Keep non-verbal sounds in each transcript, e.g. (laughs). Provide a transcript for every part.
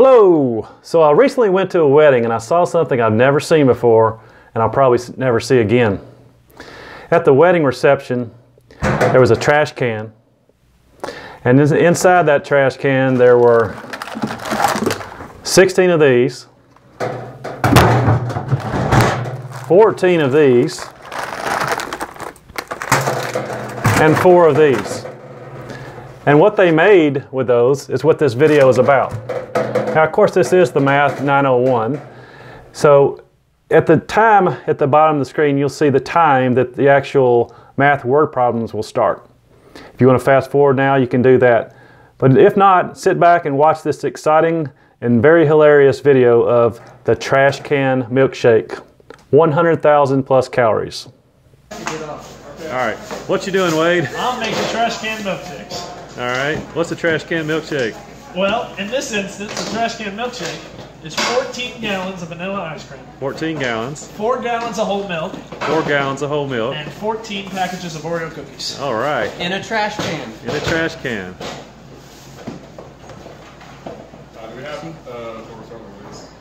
Hello! So I recently went to a wedding and I saw something I've never seen before and I'll probably never see again. At the wedding reception, there was a trash can. And inside that trash can, there were 16 of these, 14 of these, and four of these. And what they made with those is what this video is about. Now, of course, this is the Math 901. So at the time, at the bottom of the screen, you'll see the time that the actual math word problems will start. If you want to fast forward now, you can do that. But if not, sit back and watch this exciting and very hilarious video of the trash can milkshake. 100,000 plus calories. All right, what you doing, Wade? I'm making trash can milkshakes. All right, what's a trash can milkshake? Well, in this instance, the trash can milkshake is 14 gallons of vanilla ice cream, 14 gallons, 4 gallons of whole milk, 4 gallons of whole milk. and 14 packages of Oreo cookies. All right, in a trash can. in a trash can. Uh, do we have, uh, what we're starting with?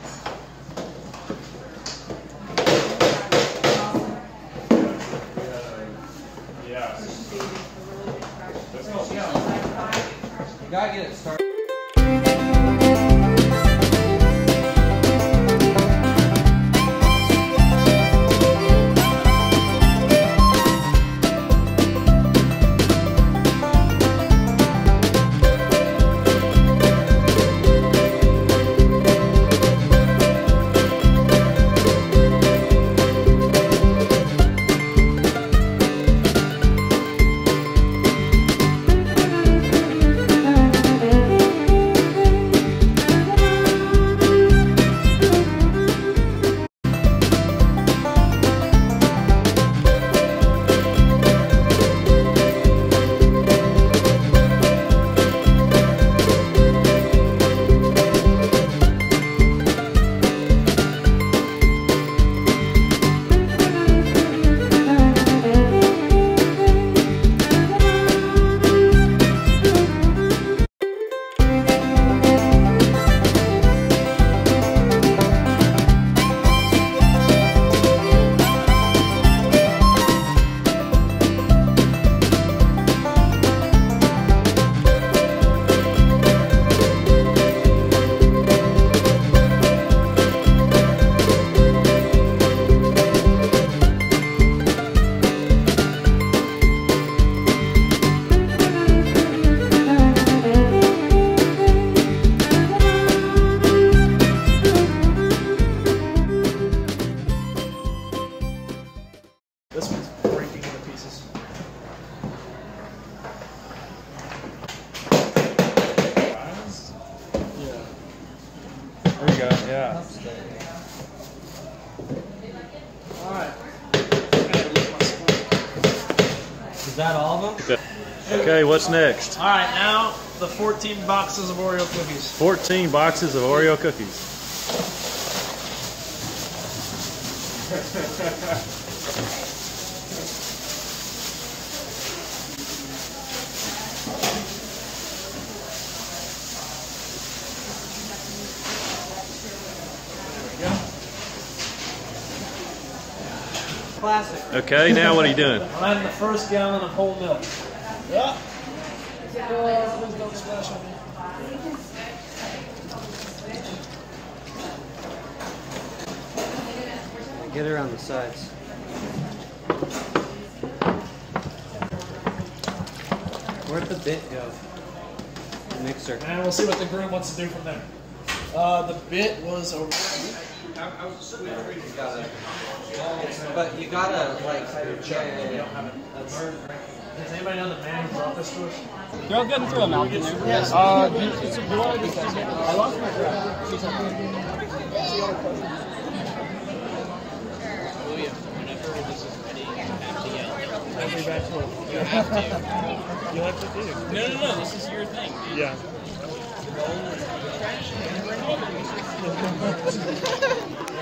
Yeah. Alright. Gotta lose my spoon. Is that all of them? Okay, what's next? Alright, now the 14 boxes of Oreo cookies. 14 boxes of Oreo cookies. (laughs) Classic. Okay, now what are you doing? I'm adding the first gallon of whole milk. Yeah. Oh, please on. Get around the sides. Where'd the bit go? The mixer. And we'll see what the groom wants to do from there. Uh, the bit was over. But you gotta like. Yeah, Does anybody know the man who brought this to us? They're all getting through a mountain there. Yes. Uh, do you, do you want to discuss? I lost my grab. She's You have to do. No, no, no. This is your thing. dude. Yeah. (laughs)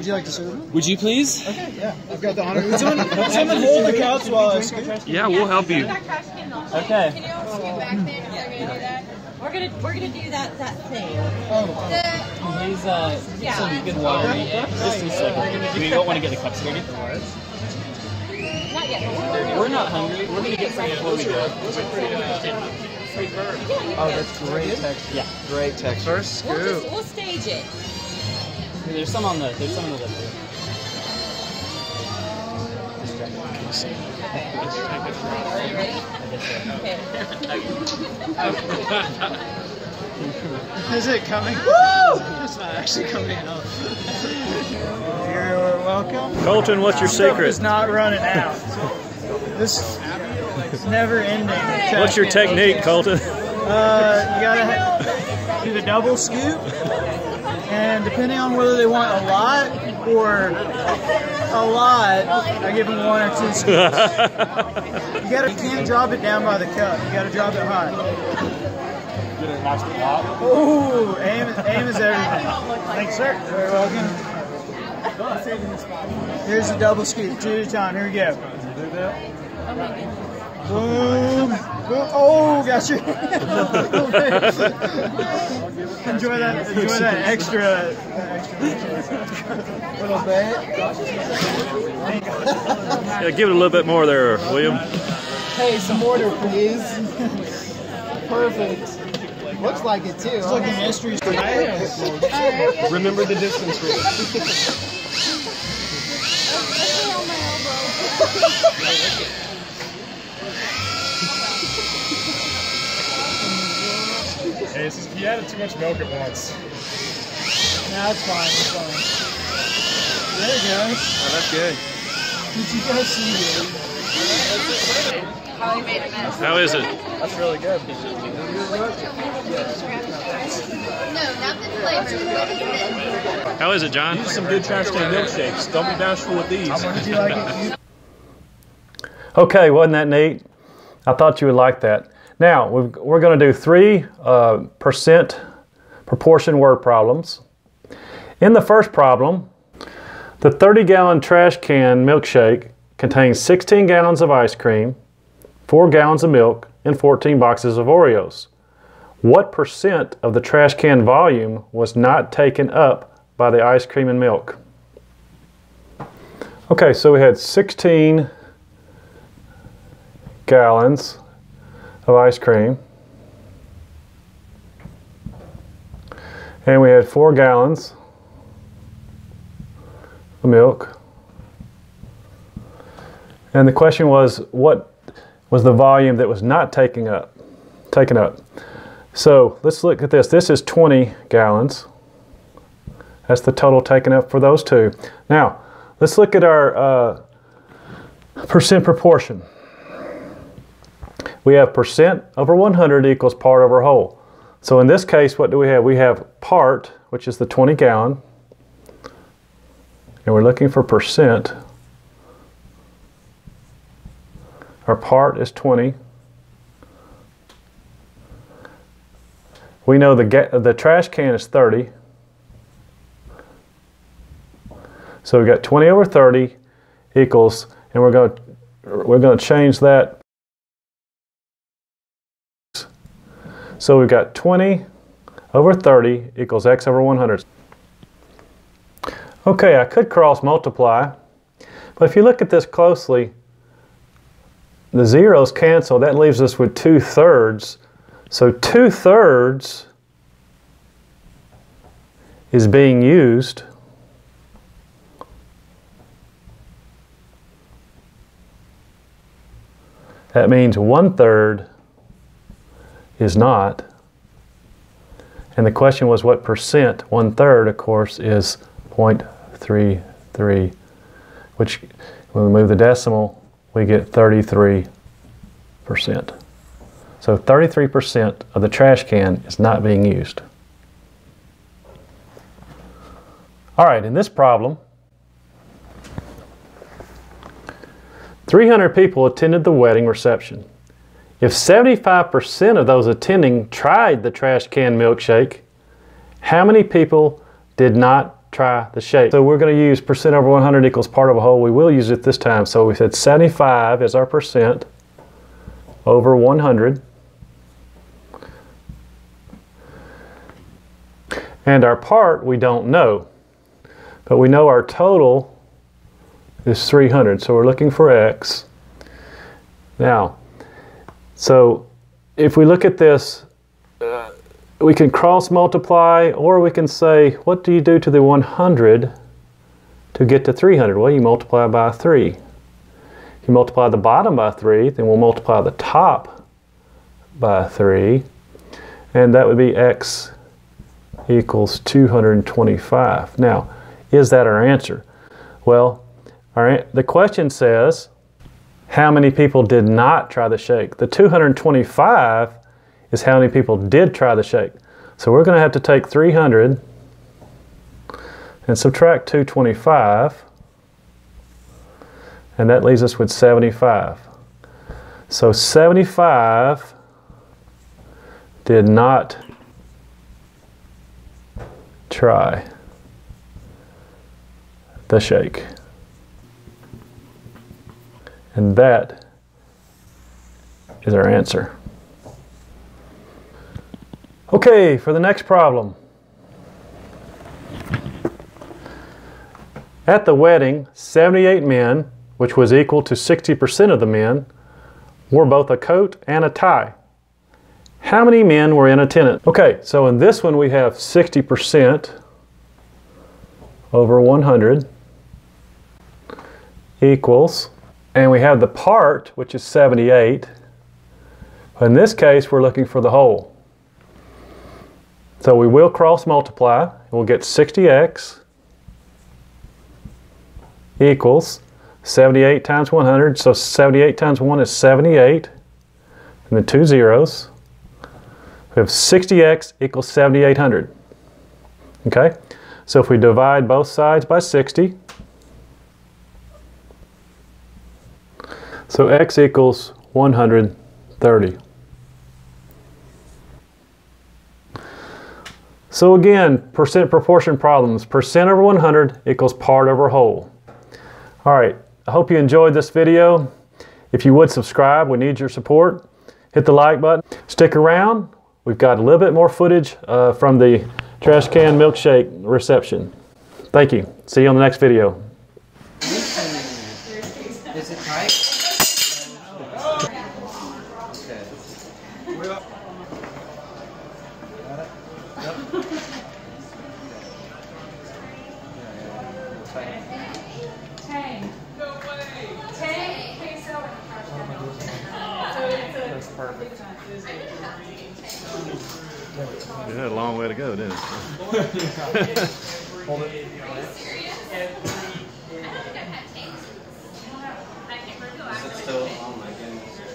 would you like would you like to serve him? Would you please? Yeah, I've got the honor. Would someone, someone (laughs) hold the couch while I scoot? Yeah, we'll help you. Okay. Can you all scoot back there if they're gonna do that? We're gonna we're gonna do that that thing. Oh, The, Please, uh, Yeah. some good water. Just a second. We don't want to get the cups dirty. not yet. we're- We're not hungry. We're gonna get some before we go. Oh, that's great texture. Yeah. Great texture. first We'll scoop. just we'll stage it. There's some on the. There's some on the list. Are you ready? Okay. Is it coming? Woo! It's not actually coming out. You're welcome. Colton, what's your secret? It's not running out. This is never ending. What's your technique, Colton? Uh, you gotta do the double scoop, and depending on whether they want a lot or a lot, I give them one or two scoops. (laughs) You gotta, you can't drop it down by the cup. You gotta drop it high. Ooh, aim, aim is everything. Thanks, sir. You're welcome. Here's the double scoop, two at a time. Here we go. Boom. Boom. Oh, got your enjoy that. Enjoy that extra. that little bit. Yeah, give it a little bit more there, William. Hey, some order, please. Perfect. Looks like it too. It's like a mystery. Remember the distance rule. (laughs) Hey, this is, you added too much milk at once. Nah, it's fine. It's fine. There you go. Oh, that's good. Did you guys see it? Holly made a mess. How is it? That's really good. No, nothing like just what is it? How is it, John? Some good trash can milkshakes. Don't be bashful with these. Did you like it? (laughs) Okay, wasn't that neat? I thought you would like that. Now, we've, we're going to do three uh, percent proportion word problems. In the first problem, the 30 gallon trash can milkshake contains 16 gallons of ice cream, 4 gallons of milk, and 14 boxes of Oreos. What percent of the trash can volume was not taken up by the ice cream and milk? Okay, so we had 16 gallons of ice cream. And we had four gallons of milk. And the question was, what was the volume that was not taken up? Taken up. So let's look at this. This is 20 gallons. That's the total taken up for those two. Now, let's look at our uh, percent proportion. We have percent over 100 equals part over whole. So in this case, what do we have? We have part, which is the 20 gallon, and we're looking for percent. Our part is 20. We know the, the trash can is 30. So we've got 20 over 30 equals, and we're going we're going to change that. So we've got 20 over 30 equals x over 100. Okay, I could cross multiply, but if you look at this closely, the zeros cancel. That leaves us with 2 thirds. So 2 thirds is being used. That means one third is not. And the question was what percent? One third, of course, is 0.33, which when we move the decimal, we get 33%. So 33% of the trash can is not being used. All right, in this problem, 300 people attended the wedding reception. If 75% of those attending tried the trash can milkshake, how many people did not try the shake? So we're going to use percent over 100 equals part of a whole. We will use it this time. So we said 75 is our percent over 100. And our part we don't know. But we know our total is 300. So we're looking for x. Now, so if we look at this, uh, we can cross multiply or we can say, what do you do to the 100 to get to 300? Well, you multiply by 3. If you multiply the bottom by 3, then we'll multiply the top by 3. And that would be x equals 225. Now, is that our answer? Well, our, the question says, how many people did not try the shake. The 225 is how many people did try the shake. So we're going to have to take 300 and subtract 225 and that leaves us with 75. So 75 did not try the shake. And that is our answer. Okay, for the next problem. At the wedding, 78 men, which was equal to 60% of the men, wore both a coat and a tie. How many men were in attendance? Okay, so in this one we have 60% over 100 equals and we have the part, which is 78. In this case, we're looking for the whole. So we will cross multiply. We'll get 60x equals 78 times 100. So 78 times 1 is 78. And the two zeros. We have 60x equals 7800. Okay? So if we divide both sides by 60, So x equals 130. So again, percent proportion problems. Percent over 100 equals part over whole. All right, I hope you enjoyed this video. If you would subscribe, we need your support. Hit the like button. Stick around. We've got a little bit more footage uh, from the trash can milkshake reception. Thank you. See you on the next video. To go, didn't it? (laughs) Hold it still?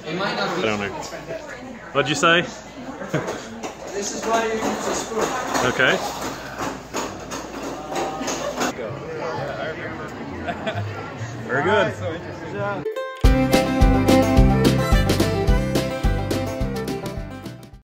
It might not be. Down there. What'd you say? This is why you use a spoon. Okay. Very good.